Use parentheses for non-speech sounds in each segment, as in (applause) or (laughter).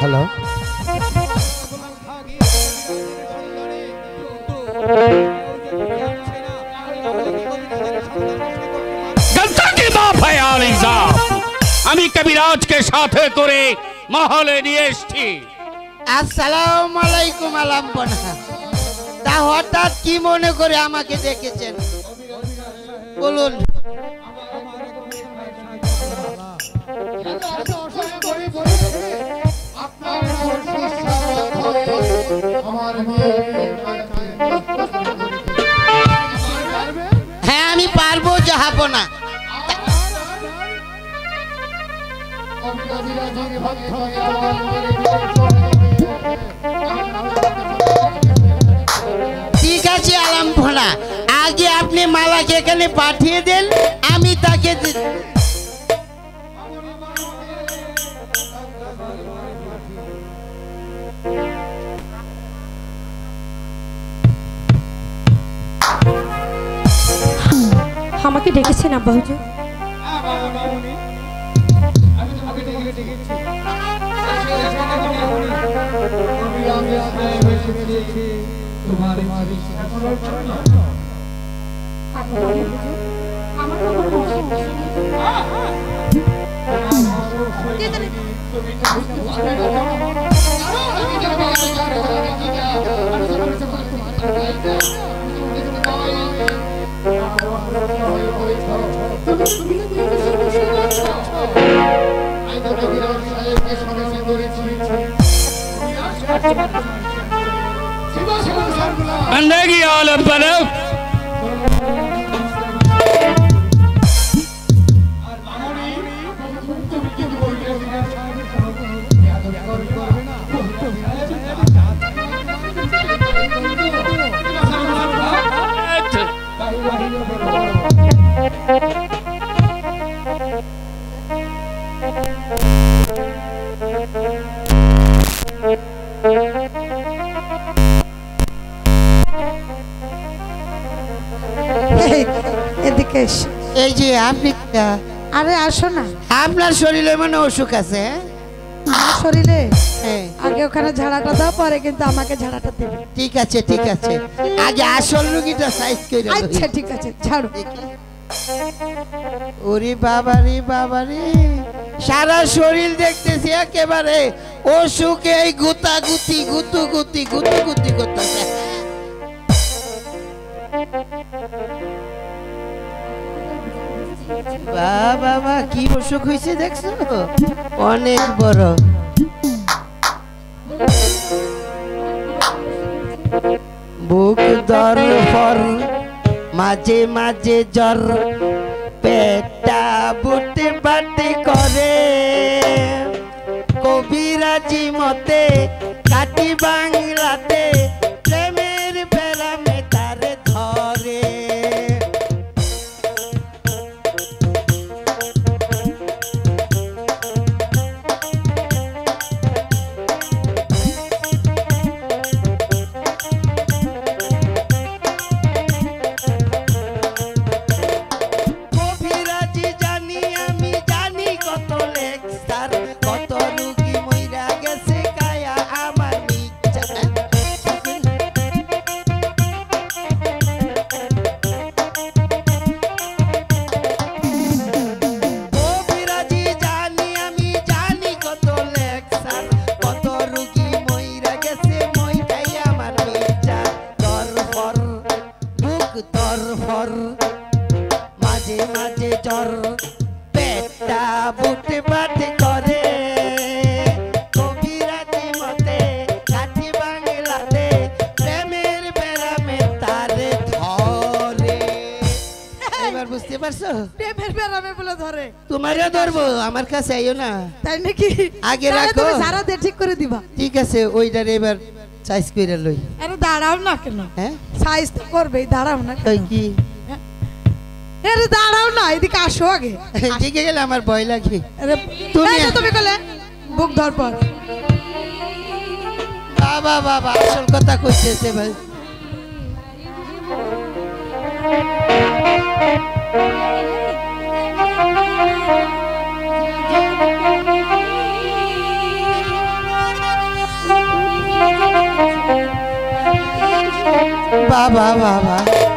Hello আমি কবিরাজকে সাথে করে মহলে নিয়ে এসছি। আসসালাম আলাইকুম আলাম তা হঠাৎ কি মনে করে আমাকে দেখেছেন বলুন। হ্যাঁ আমি পারব যাহাবো না। ঠিক আছে আলাম্পনা আগে আপনি মালাকে এখানে পাঠিয়ে দেন। ডেকেছেন আব্বা হুজুর? अंधे की आलत पर এসো। এই যে আপনি আরে আসো না। আপনার শরীরে মানে অসুখ আছে হ্যাঁ? আমার শরীরে? হ্যাঁ। আগে ওখানে ঝাড়াটা দাও পরে কিন্তু আমাকে ঝাড়াটা দেবে। ঠিক আছে ঠিক আছে। আগে আসল রুগীটা সাইজ করে আচ্ছা ঠিক আছে ঝাড়ো ওরে বাবা রে বাবা রে। সারা শরীর দেখতেছি একেবারে অসুখে এই গুতা গুতি গুতু গুতি গুতু গুতি করতেছে। বাবা বা কি অসুখ হয়েছে দেখছ? অনেক বড়। বুক দর ফর মাঝে মাঝে জ্বর, পেটটা বুটে বাটে করে। কবিরাজি মতে কাটি বাংলাতে আমার কাছে আইও না। তাই নাকি? আগে রাখো। ঝাড়া দিয়ে ঠিক করে দিবা। ঠিক আছে ওইটার এবার সাইজ করে লই। আরে দাঁড়াও না কেন? হ্যাঁ? সাইজ তো করবেই দাঁড়াও না কেন? কি? আরে দাঁড়াও না এদিকে আসো আগে। দিকে গেলে আমার ভয় লাগে। আরে তুমি- তুমি কলে বুক ধর পর। বাবা বাবা আসল কথা কইতেছে ভাই। বাবা বাবা তবে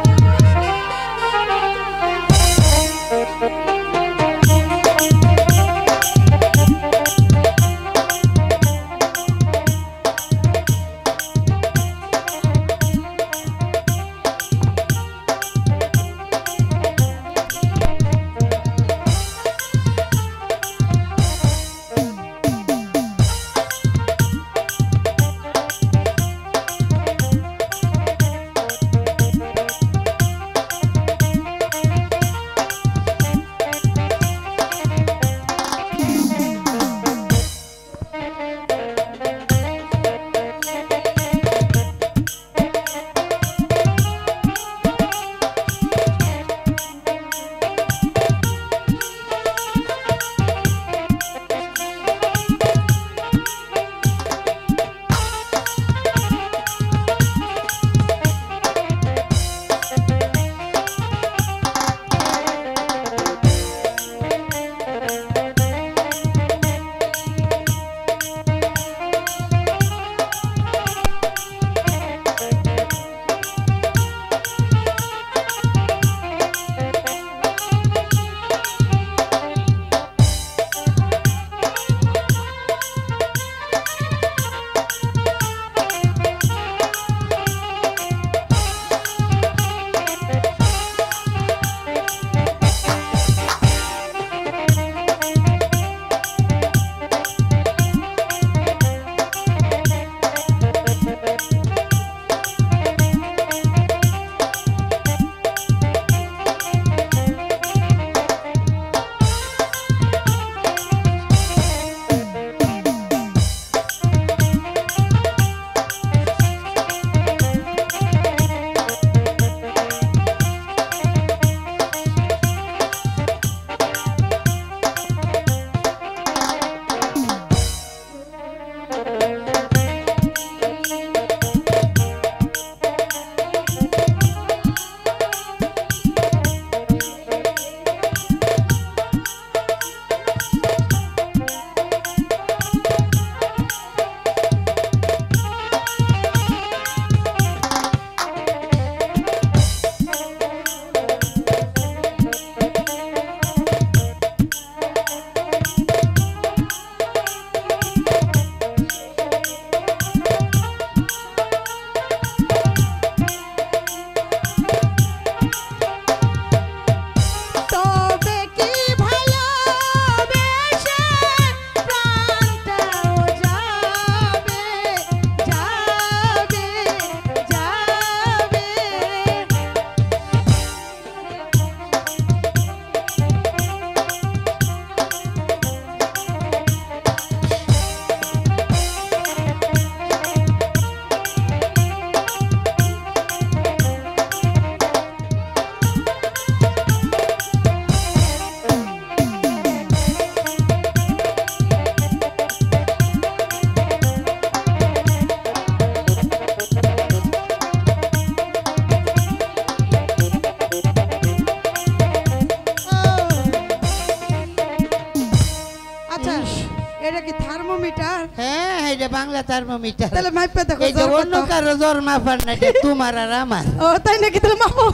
বাংলা থার্মোমিটার তাহলে মাইপে দেখো এই যে জ্বর অন্য কত? কারও জ্বর মাপার না এটা তোমার আর আমার ও তাই নাকি তাহলে মাপো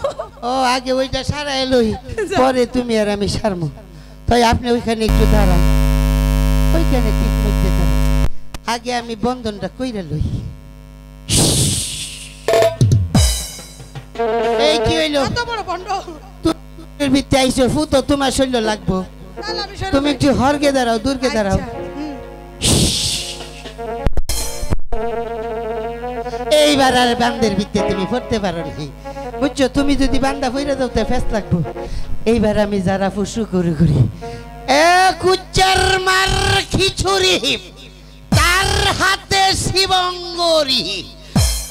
ও আগে ওইটা সারা এলোই পরে তুমি আর আমি সারমো তাই আপনি ওইখানে একটু দাঁড়ান ওইখানে ঠিক মধ্যে দাঁড়ান আগে আমি বন্ধনটা কইরা লই এই কি হইল এত বড় বন্ধ তুমি ভিতরে আইসো ফুতো তোমার শৈল লাগবো তুমি। একটু হরগে দাঁড়াও দূরকে দাঁড়াও এইবার আর বান্দের ভিত্তে তুমি পড়তে পারো নি। বুঝছ? তুমি যদি বান্দা ফইরা দাও তো ফেস লাগবো। এইবার আমি যারা ফুসু করে করি এ কুচ্চার মার খিচুড়ি তার হাতে শিবঙ্গরি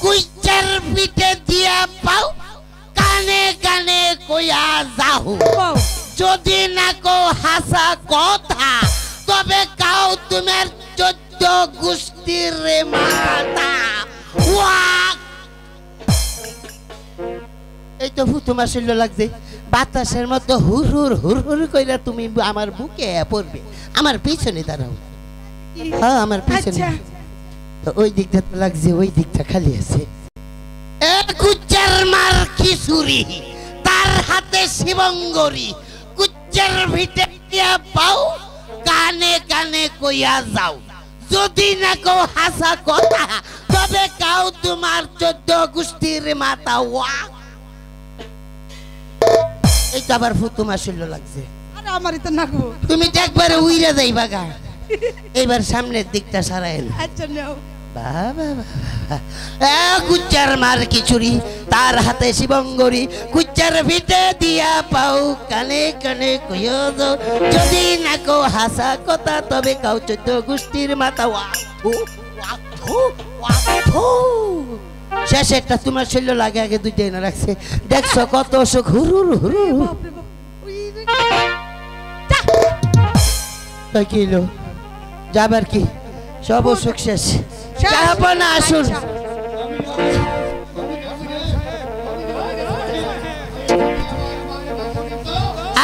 কুচ্চার পিঠে দিয়া পাও কানে কানে কইয়া যাও। যদি না কো হাসা কথা তবে কাও তোমার চোদ্দ গোষ্ঠীর রে মাতা। ওয়াক! তো শৈল লাগছে বাতাসের মতো হুর হুর হুর হুর কইরা তুমি আমার বুকে পড়বে। আমার পিছনে দাঁড়াও। হ্যাঁ আমার পিছনে। আচ্ছা। তো ওই দিকটা তো লাগছে ওই দিকটা খালি আছে। কুচ্চার মার খিচুড়ি তার হাতে শিবঙ্গরি। কুচ্চার ভিটে পাও কানে কানে কইয়া যাও। যদি না কও হাসা কথা তবে কাউ তোমার চোদ্দ গোষ্ঠীর মাথা ওয়া। এইটা আবার ফুতুমা শুনল লাগছে। আরে আমারই তো নাকবো। তুমি তো একবারে উইরে যাইবা গা এবার সামনের দিকটা সারাই আচ্ছা নাও। কুচ্চার মার কিচুরি তার হাতে শিবঙ্গরি। কুচ্চার ভিটে দিয়া পাও কানে কানে কইও। যদি না কো হাসা কথা তবে কাউ চোদ্দ গোষ্ঠীর মাথা ওয়াথু ওয়াথু শেষেরটা তোমার শৈল্য লাগে আগে দুইটাই না রাখছে। দেখছ কত অসুখ? হুরুর ওই কি হলো? যাবার কি? সব অসুখ শেষ। শেষ। যাব না আসুন।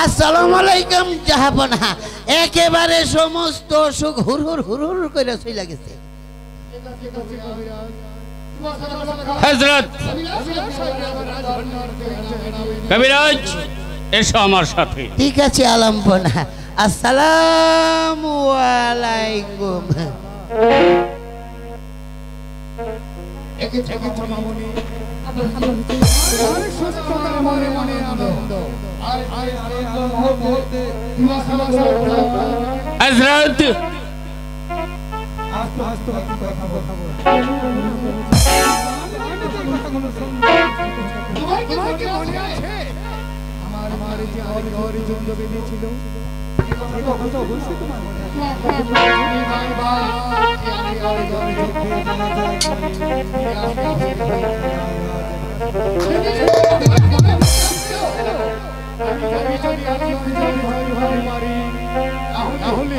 আসসালামু আলাইকুম জাহাপনা একেবারে সমস্ত অসুখ হুরহুর হুরহুর করে চলে গেছে। হজরত কবিরাজ এসো আমার সাথে। ঠিক আছে আলম্পনা আসসালামু আলাইকুম। হজরত আস্তে আস্তে আস্তে কথা কথা বল আমার বাড়ি যে আর ঘরে জন্ম বেঁধেছিল। তাহলে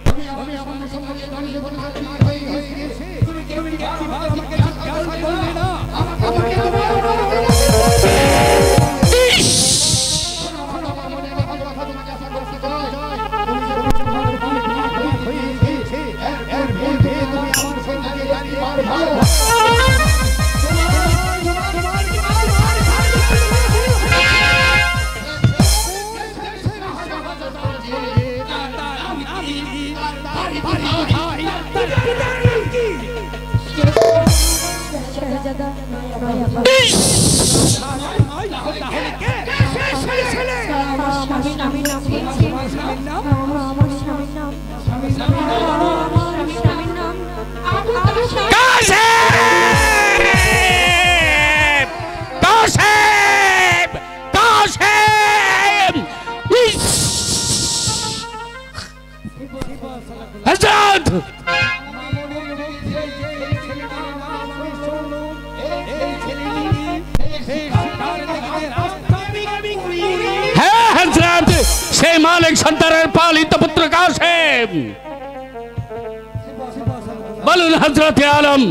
ইস! আমার স্বামীর নাম সেই মালিক সন্তানের পালিত পুত্র কাসেম বলুন হজরত আলম।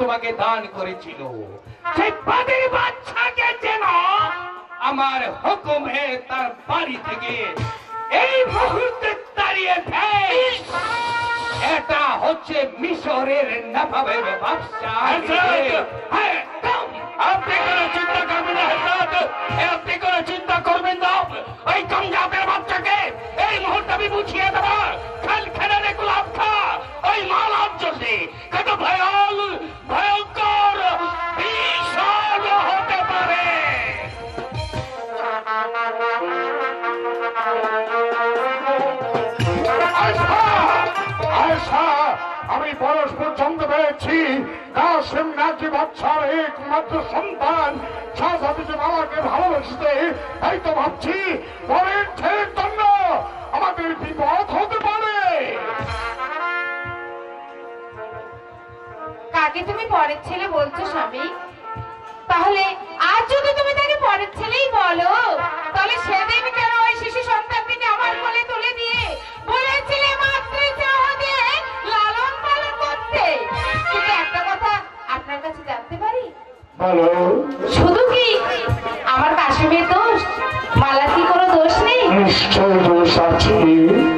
তোমাকে দান করেছিল যেন আমার তার বাড়ি থেকে এই মুহূর্তে দেয়। এটা হচ্ছে মিশরের নবাবের ব্যবসা হ্যাঁ, আপনি কোনো চিন্তা করবেন না হযরত। এ আপনি কোনো চিন্তা করবেন না। ওই কমজাতের বাচ্চাকে এই মুহূর্তে আমি বুঝিয়ে দেবো। খেল খেলে গোলাপ খা। ওই মাল আপ চলছে কত ভয়াল ভয়ঙ্কর আমি পরস্পর জানতে পেরেছি কাসেম নাকি বাচ্চার একমাত্র সন্তান। শাহজাদি বাবাকে ভালোবাসতে, তাই তো ভাবছি, পরের ছেলের জন্য আমাদের বিপদ হতে পারে। কাকে তুমি পরের ছেলে বলছো, স্বামী? তাহলে আজ যদি তুমি তাকে পরের ছেলেই বলো, তাহলে সেদিন কেন ওই শিশু সন্তানটিকে আমার কোলে তুলে আপনার কাছে জানতে পারি? বলো। শুধু কি আমার কাশ্মীর দোষ? মালার কি কোনো দোষ নেই? নিশ্চয় দোষ আছে।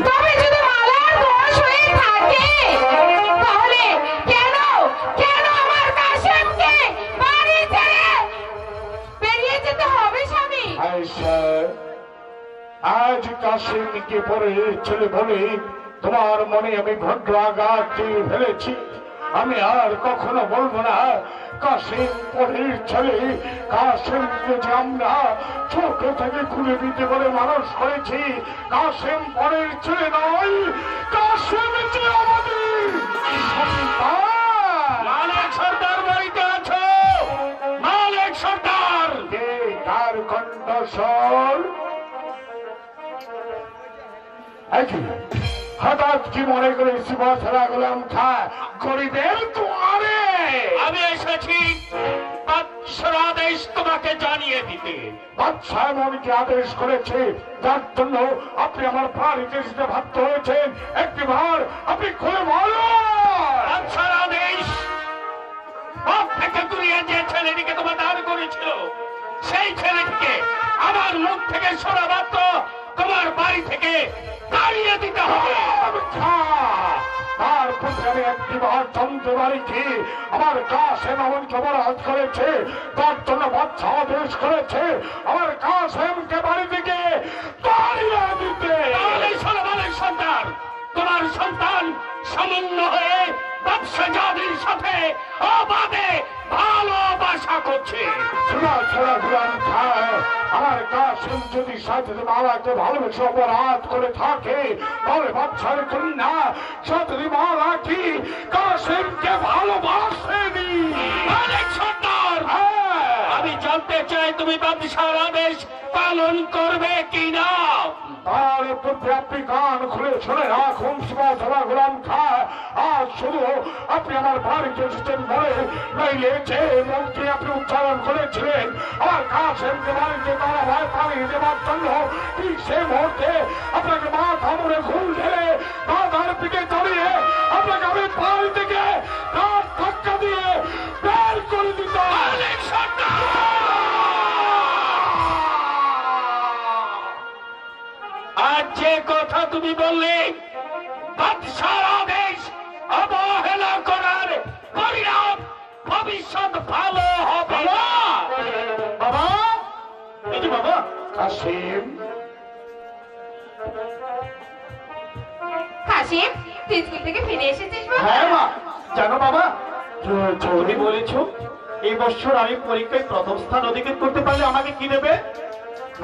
তবে যদি মালার দোষ হয়ে থাকে তাহলে কেন কেন আমার কাশেমকে বাড়ি ছেড়ে বেরিয়ে যেতে হবে স্বামী? আয়সা আজ পরে ছেলে বলে তোমার মনে আমি ভদ্র আঘাত দিয়ে ফেলেছি। আমি আর কখনো বলব না। কাশিম পরের ছেলে কাশিমকে যে আমরা ছোট থেকে খুলে দিতে বলে মানুষ করেছি কাশিম পরের ছেলে নয় কাশিম যে আমাদের। মালিক সর্দার বাড়িতে আছো? মালিক সর্দার। কে কণ্ঠস্বর? একই হঠাৎ কি মনে করে শিবাসরা গোলাম খা? গরিবের দুয়ারে। আমি এসেছি বাদশার আদেশ তোমাকে জানিয়ে দিতে। বাদশাহ এমনকি আদেশ করেছে যার জন্য আপনি আমার বাড়িতে এসে ভাবতে হয়েছেন একটি বার আপনি খুলে বলো বাদশার আদেশ বাপ থেকে তুলিয়ে যে ছেলেটিকে তোমার দান করেছিল সেই ছেলেটিকে আমার মুখ থেকে শোনা মাত্র তোমার বাড়ি থেকে তাড়িয়ে দিতে হবে। তার প্রতি আমি একটি বার জানতে পারি আমার কাসেম এমনকি অপরাধ করেছে তার জন্য বাচ্চা করেছে। আমার কাসেমকে বাড়ি থেকে তাড়িয়ে দিতে। তাহলে সন্তান তোমার সন্তান সমন্য হয়ে ব্যবসা জাতির সাথে অবাধে ভালোবাসা করছে শোনা শোনা গুলাম খায় আমার কাসেম যদি সাথে মালাকে ভালোবেসে অপরাধ করে থাকে তাহলে বাচ্চার কন্যা সাথে মালা কি কাসেমকে ভালোবাসেনি অনেক সন্তান হ্যাঁ। আমি জানতে চাই, তুমি ব্যবসার আদেশ পালন করবে কিনা? তার প্রতি আপনি কান খুলে শুনে রাখুন শিবাসরা গোলাম খায় আজ শুধু আপনি আমার বাড়িতে এসেছেন বলে নইলে যে মন্ত্রী আপনি উচ্চারণ করেছিলেন, আমার কাছেমকে বাড়িতে তারা ভয় পালিয়ে দেওয়ার জন্য ঠিক সে মুহূর্তে আপনাকে মাথা মুড়ে ঘুম ঢেলে দিকে দাঁড়িয়ে আপনাকে আমি বাড়ি থেকে ধাক্কা দিয়ে আজ যে কথা তুমি বললে আদেশ অবহেলা করার পরিণাম ভবিষ্যৎ ভালো হবে না। বাবা এই বাবা কাশিম। কাশিম তুই থেকে ফিরে এসেছিস হ্যাঁ মা জানো বাবা তুমি বলেছ এই বছর আমি পরীক্ষায় প্রথম স্থান অধিকার করতে পারলে আমাকে কি দেবে?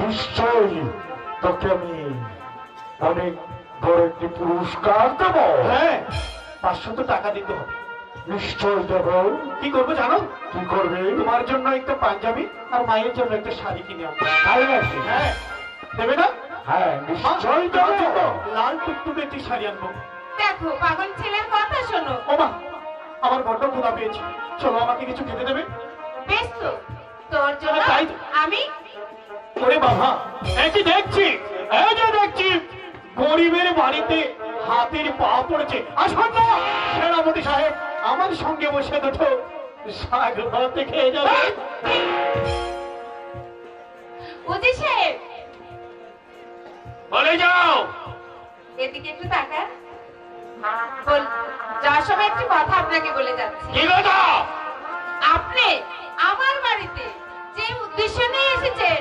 নিশ্চয়ই। তোকে আমি অনেক বড় একটি পুরস্কার দেব। হ্যাঁ। পাঁচশত টাকা দিতে হবে। নিশ্চয় দেব। কি করব জানো? কি করবে? তোমার জন্য একটা পাঞ্জাবি আর মায়ের জন্য একটা শাড়ি কিনে আনব। তাই হ্যাঁ। দেবে না? হ্যাঁ নিশ্চয় দেব। লাল টুকটুকে একটি শাড়ি আনব। দেখো পাগল ছেলের কথা শোনো। ওমা আমার বড্ড ক্ষুধা পেয়েছে। চলো আমাকে কিছু খেতে দেবে? বেশ তো তোর জন্য আমি ওরে বাবা একই দেখছি এই যে দেখছি গরিবের বাড়িতে হাতির পা পড়েছে। আসুন না সেনাপতি সাহেব আমার সঙ্গে বসে দুটো শাক ভাতে খেয়ে যাবে। সাহেব। বলে যাও। এদিকে একটু তাকা বল যাওয়ার সময় একটি কথা আপনাকে বলে যাচ্ছি। কি কথা? আপনি আমার বাড়িতে যে উদ্দেশ্য নিয়ে এসেছেন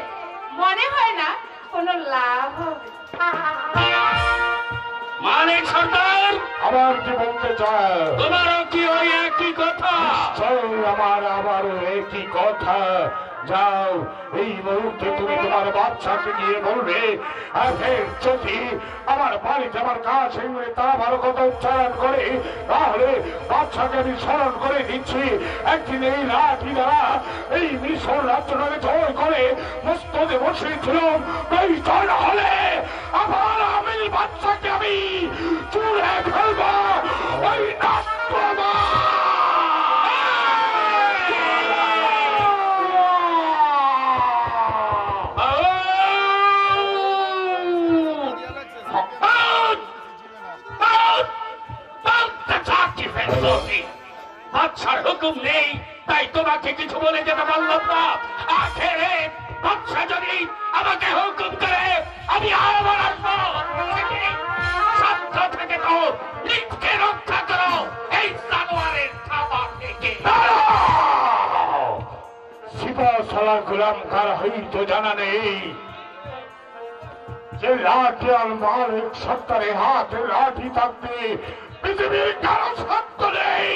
মনে হয় না কোনো লাভ হবে। মালিক সর্দার আবার কি বলতে চায় তোমারও কি ওই একই কথা? চল আমার আবারও একই কথা। যাও, এই মুহূর্তে তুমি তোমার বাচ্চাকে গিয়ে বলবে যদি আমার বাড়িতে আমার কাজ তা ভালো কথা উচ্চারণ করে, তাহলে বাচ্চাকে আমি স্মরণ করে দিচ্ছি। একদিন এই লাঠি দ্বারা এই মিশর রাজ্যটাকে জয় করে মস্তদে বসেছিলাম তাই জয় না হলে আবার আমি বাচ্চাকে আমি চুলে ফেলব। ওই নাস্তা বাচ্চার হুকুম নেই। তাই তোমাকে কিছু বলে যেতে পারলাম না। আখেরে বাচ্চা যদি আমাকে হুকুম করে, আমি আবার আসব থেকে তো লিখকে রক্ষা করো। এই থেকে। সালা গোলাম কার জানা নেই। যে আর মালিক সত্তরে হাতে লাঠি থাকতে পৃথিবীর কারও সত্য নেই।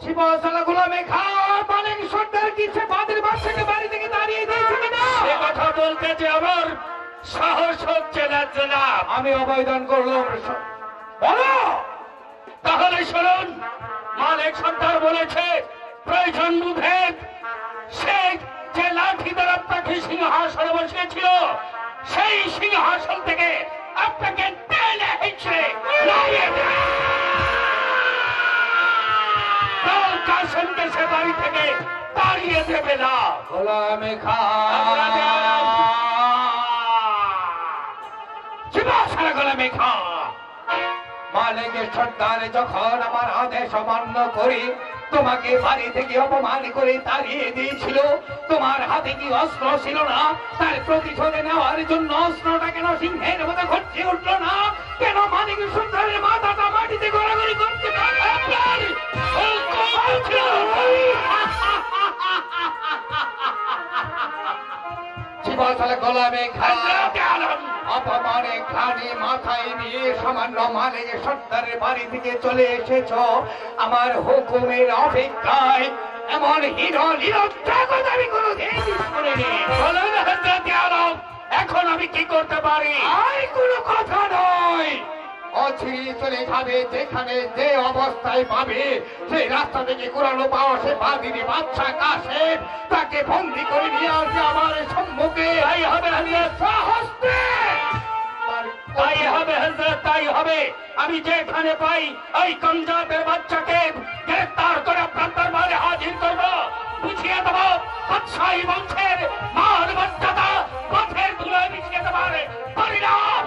শিবাতলে গোলামে খা মালিক সর্দার কি বাদের বাচ্চাকে বাড়ি থেকে দাঁড়িয়ে দিয়েছে সে কথা বলতে যে আমার সাহস হচ্ছে না জনাব। আমি অবৈধন করলাম বলো! তাহলে শুনুন মালিক সর্দার বলেছে প্রয়োজন বুভেদ সে যে লাঠি দ্বারা আপনাকে সিংহাসনে বসিয়েছিল সেই সিংহাসন থেকে আপনাকে বাড়ি থেকে তাড়িয়ে দেবে না। গোলামে খা। জীবাসারা গোলামে খা? মালিকের সর্দারে যখন আমার আদেশ অমান্য করি তোমাকে বাড়ি থেকে অপমান করে তাড়িয়ে দিয়েছিল। তোমার হাতে কি অস্ত্র ছিল না? তার প্রতিশোধে নেওয়ার জন্য অস্ত্রটা কেন সিংহের মতো ঘটছে উঠল না? কেন মানিক সুন্দরের মাথাটা মাটিতে গড়াগড়ি করতে পারে জীবনশালে গোলামে অপমানে খানি মাথায় নিয়ে সামান্য মালিক সর্দারের বাড়ি থেকে চলে এসেছ। আমার হুকুমের অপেক্ষায় এমন হিরো নিরত্যাগত আমি কোনোদিন আলম এখন আমি কি করতে পারি? আর কোনো কথা নয়। তাকে বন্দি করে নিয়ে আমার সম্মুখে। তাই হবে তাই হবে আমি যেখানে পাই ওই কমজাতের বাচ্চাকে গ্রেফতার করে আপনার দরবারে হাজির করব। বুঝিয়ে দেব, বাদশাহী বংশের পথের ধুলোয় দেবার পরিণাম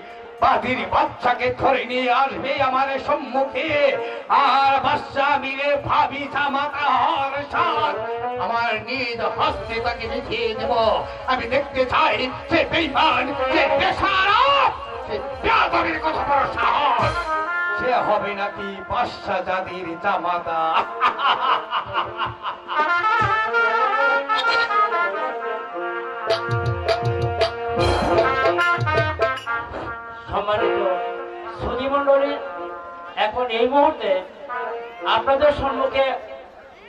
বাদির বাচ্চাকে ধরে নিয়ে আসবে আমার সম্মুখে। আর বাচ্চা মিলে ভাবি জামাতা হর আমার নিজ হস্তে তাকে মিঠিয়ে দেব। আমি দেখতে চাই সে বেইমান সে সে কথা বড় সাহস। সে হবে নাকি বাদশা জাতির জামাতা? (laughs) সম্মানিত সুধী মণ্ডলী এখন এই মুহূর্তে আপনাদের সম্মুখে